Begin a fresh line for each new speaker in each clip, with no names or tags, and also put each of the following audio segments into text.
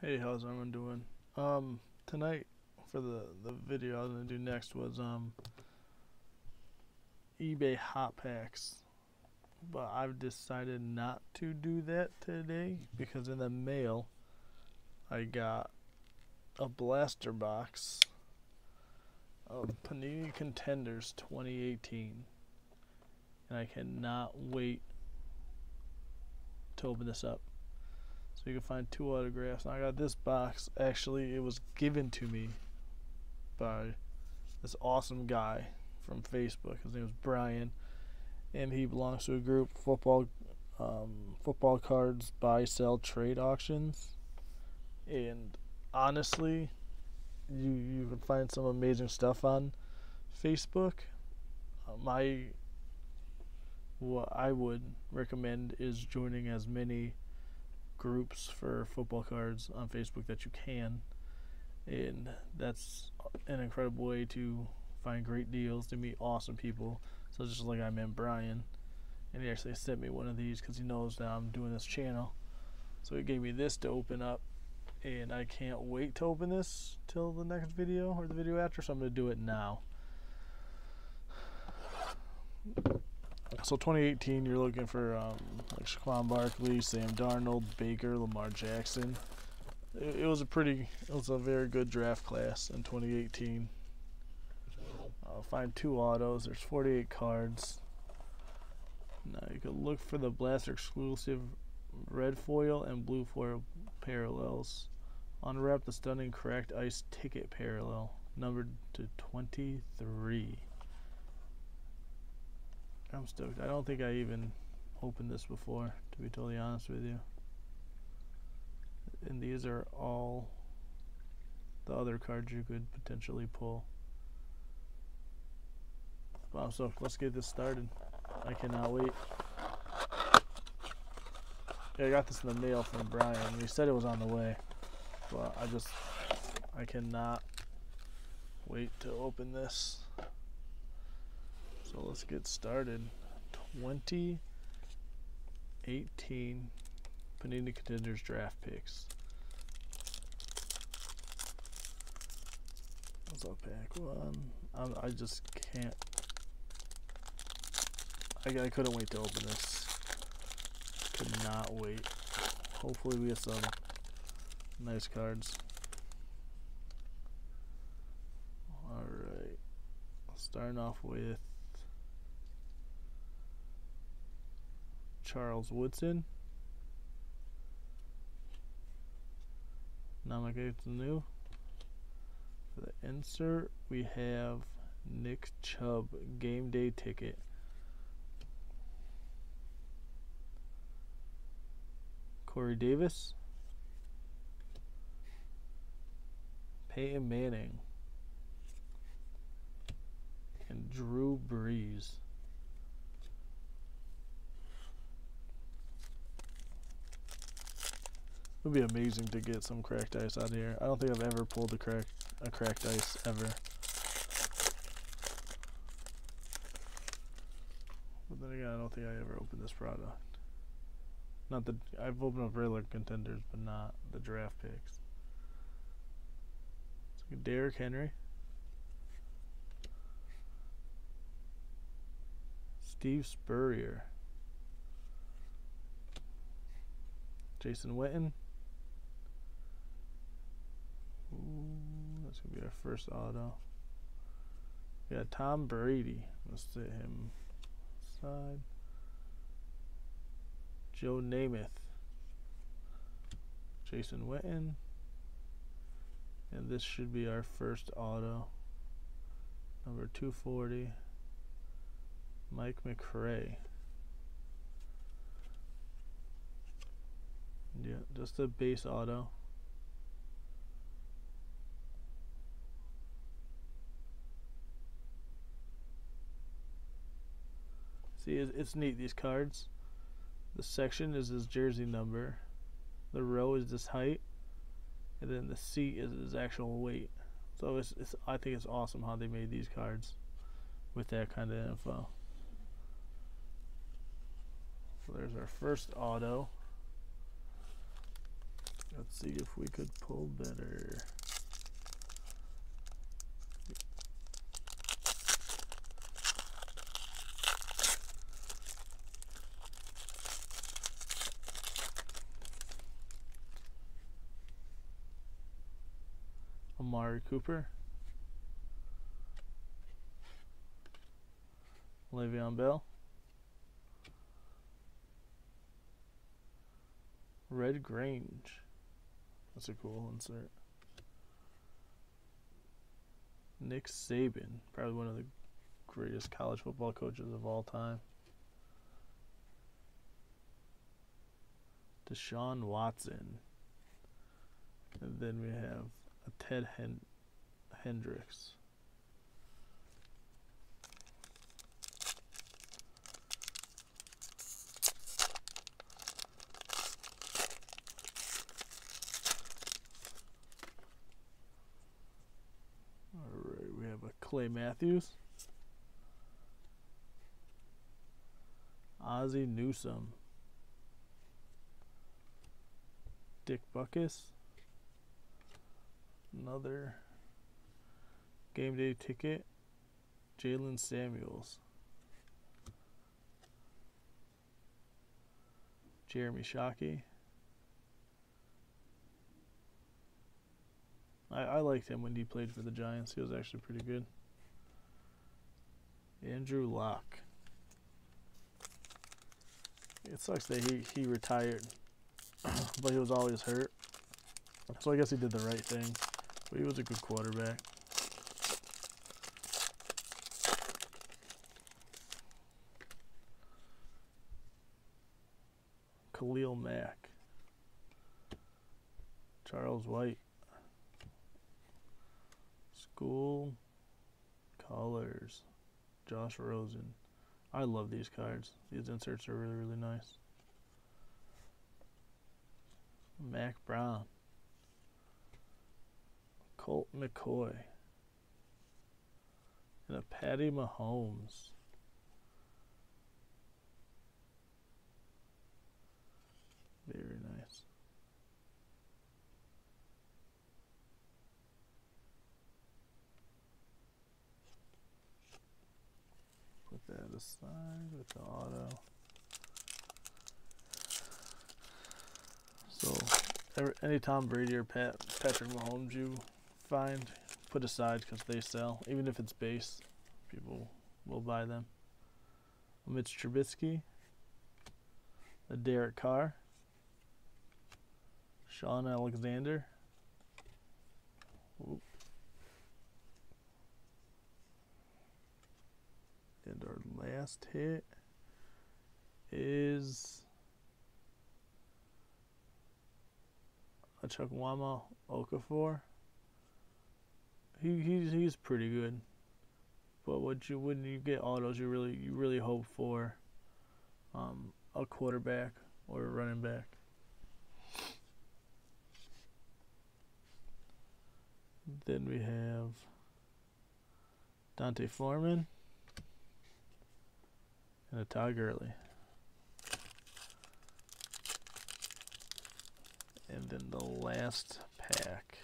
Hey, how's everyone doing? Um, tonight for the the video I was gonna do next was um eBay hot packs, but I've decided not to do that today because in the mail I got a blaster box of Panini Contenders 2018, and I cannot wait to open this up. So you can find two autographs. Now I got this box. Actually, it was given to me by this awesome guy from Facebook. His name is Brian, and he belongs to a group football um, football cards buy sell trade auctions. And honestly, you you can find some amazing stuff on Facebook. Uh, my what I would recommend is joining as many groups for football cards on Facebook that you can. And that's an incredible way to find great deals, to meet awesome people. So just like I met Brian, and he actually sent me one of these because he knows that I'm doing this channel. So he gave me this to open up, and I can't wait to open this till the next video or the video after. So I'm gonna do it now. So 2018, you're looking for um, like Saquon Barkley, Sam Darnold, Baker, Lamar Jackson. It, it, was a pretty, it was a very good draft class in 2018. I'll find two autos. There's 48 cards. Now you can look for the Blaster exclusive red foil and blue foil parallels. Unwrap the stunning cracked ice ticket parallel, numbered to 23. I'm stoked. I don't think I even opened this before, to be totally honest with you. And these are all the other cards you could potentially pull. Wow, so let's get this started. I cannot wait. Yeah, I got this in the mail from Brian. He said it was on the way. But I just, I cannot wait to open this. So let's get started. 2018 Panini Contenders draft picks. Up, pack one? I'm, i just can't. I, I couldn't wait to open this. Could not wait. Hopefully, we get some nice cards. Alright. Starting off with Charles Woodson. Namagate new. For the insert, we have Nick Chubb game day ticket. Corey Davis. Peyton Manning. And Drew Brees. Would be amazing to get some cracked ice out here. I don't think I've ever pulled a crack a cracked ice ever. But then again, I don't think I ever opened this product. Not the I've opened up regular contenders, but not the draft picks. So Derrick Henry. Steve Spurrier. Jason Witten. Ooh, that's gonna be our first auto. Got Tom Brady. Let's sit him side. Joe Namath. Jason Witten. And this should be our first auto. Number 240. Mike McCray. Yeah, just a base auto. See, it's neat, these cards. The section is his jersey number. The row is his height. And then the seat is his actual weight. So it's, it's I think it's awesome how they made these cards with that kind of info. So there's our first auto. Let's see if we could pull better. Amari Cooper. Le'Veon Bell. Red Grange. That's a cool insert. Nick Saban, probably one of the greatest college football coaches of all time. Deshaun Watson. And then we have Ted Hen- Hendricks. Alright, we have a Clay Matthews. Ozzie Newsome. Dick Butkus. Another game day ticket. Jaylen Samuels. Jeremy Shockey. I, I liked him when he played for the Giants. He was actually pretty good. Andrew Luck. It sucks that he, he retired, but he was always hurt. So I guess he did the right thing. But he was a good quarterback. Khalil Mack. Charles White. School colors. Josh Rosen. I love these cards. These inserts are really, really nice. Mack Brown. Colt McCoy. And a Patty Mahomes. Very nice. Put that aside with the auto. So, every, any Tom Brady or Pat, Patrick Mahomes you find, put aside because they sell. Even if it's base, people will buy them. Um, a Mitch Trubisky, a Derek Carr, Shaun Alexander. Oop. And our last hit is a Chukwuma Okafor. He he's he's pretty good. But what you when you get autos, you really you really hope for um, a quarterback or a running back. Then we have D'Onta Foreman and a Todd Gurley. And then the last pack.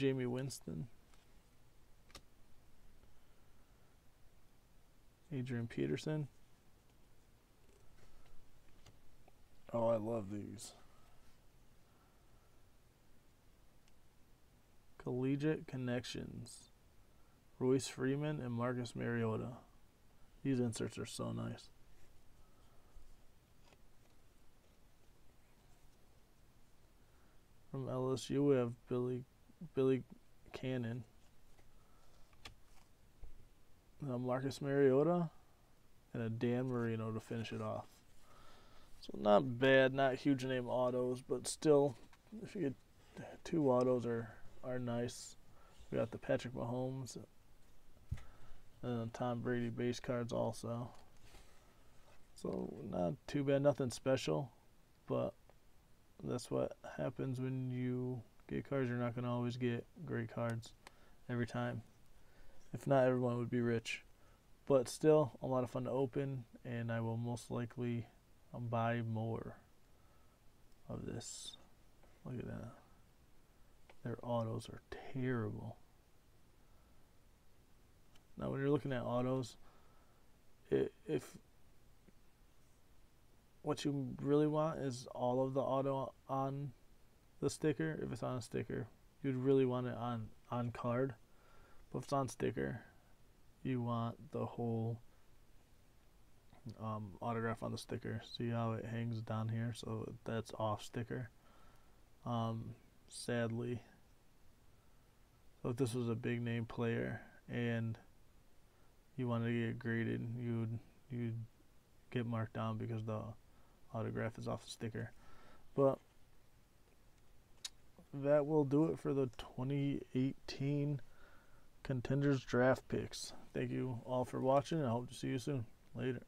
Jameis Winston. Adrian Peterson. Oh, I love these. Collegiate Connections. Royce Freeman and Marcus Mariota. These inserts are so nice. From LSU, we have Billy Billy Cannon. Uh, Marcus Mariota and a Dan Marino to finish it off. So not bad, not huge name autos, but still, if you get two autos are are nice. We got the Patrick Mahomes and Tom Brady base cards also. So not too bad, nothing special, but that's what happens when you get cards. You're not going to always get great cards every time. If not, everyone would be rich. But still, a lot of fun to open, and I will most likely um, buy more of this. Look at that. Their autos are terrible. Now, when you're looking at autos, it, if what you really want is all of the auto on the sticker, if it's on a sticker, you'd really want it on on card. But if it's on sticker, you want the whole um, autograph on the sticker. See how it hangs down here? So that's off sticker. Um, sadly, so if this was a big name player and you wanted to get graded, you'd you'd get marked down because the autograph is off the sticker. But that will do it for the 2018 contenders draft picks. Thank you all for watching, and I hope to see you soon. Later.